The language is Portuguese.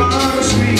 across be.